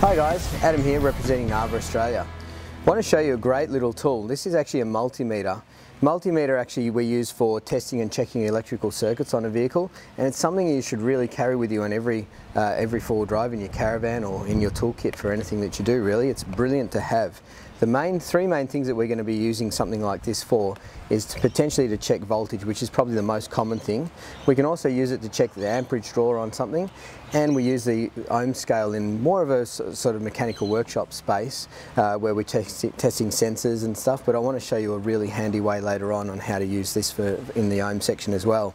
Hi guys, Adam here representing Narva Australia. I want to show you a great little tool. This is actually a multimeter. Multimeter actually we use for testing and checking electrical circuits on a vehicle and it's something you should really carry with you on every uh, every four-wheel drive in your caravan or in your toolkit for anything that you do really. It's brilliant to have. The main three main things that we're going to be using something like this for is to potentially to check voltage, which is probably the most common thing. We can also use it to check the amperage draw on something, and we use the ohm scale in more of a sort of mechanical workshop space uh, where we're testing sensors and stuff. But I want to show you a really handy way later on on how to use this for in the ohm section as well.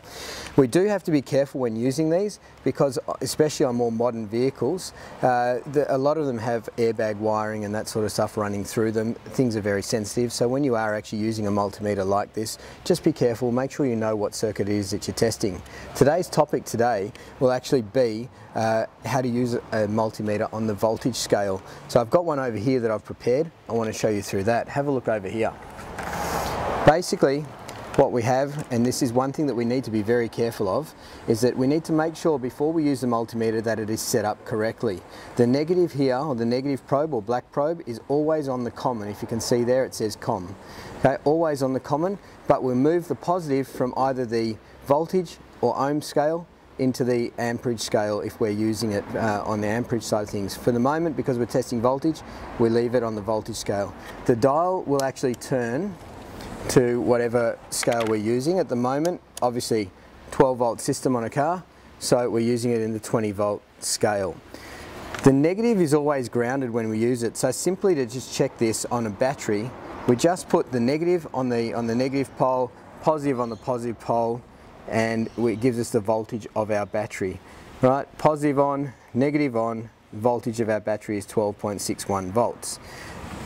We do have to be careful when using these because, especially on more modern vehicles, uh, the, a lot of them have airbag wiring and that sort of stuff running through them. Things are very sensitive, so when you are actually using a multimeter like this, just be careful, make sure you know what circuit it is that you're testing. Today's topic today will actually be uh, how to use a multimeter on the voltage scale. So I've got one over here that I've prepared. I want to show you through that. Have a look over here. Basically, what we have, and this is one thing that we need to be very careful of, is that we need to make sure before we use the multimeter that it is set up correctly. The negative here, or the negative probe or black probe, is always on the common. If you can see there, it says COM. Okay, always on the common, but we'll move the positive from either the voltage or ohm scale into the amperage scale if we're using it uh, on the amperage side of things. For the moment, because we're testing voltage, we leave it on the voltage scale. The dial will actually turn to whatever scale we're using. At the moment, obviously 12 volt system on a car, so we're using it in the 20 volt scale. The negative is always grounded when we use it, so simply to just check this on a battery, we just put the negative on the, on the negative pole, positive on the positive pole, and it gives us the voltage of our battery. Right, positive on, negative on, voltage of our battery is 12.61 volts.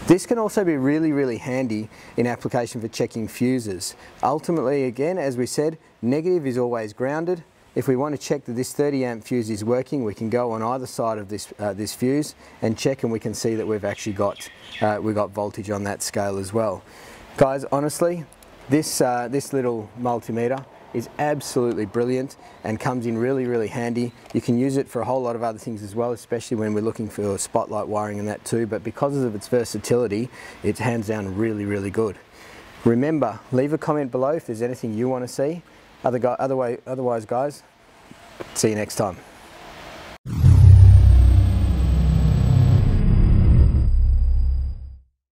This can also be really, really handy in application for checking fuses. Ultimately, again, as we said, negative is always grounded. If we want to check that this 30 amp fuse is working, we can go on either side of this, uh, this fuse and check and we can see that we've actually got, uh, we've got voltage on that scale as well. Guys, honestly, this, uh, this little multimeter is absolutely brilliant and comes in really, really handy. You can use it for a whole lot of other things as well, especially when we're looking for spotlight wiring and that too, but because of its versatility, it's hands down really, really good. Remember, leave a comment below if there's anything you want to see. Other guy, other way, otherwise, guys, see you next time.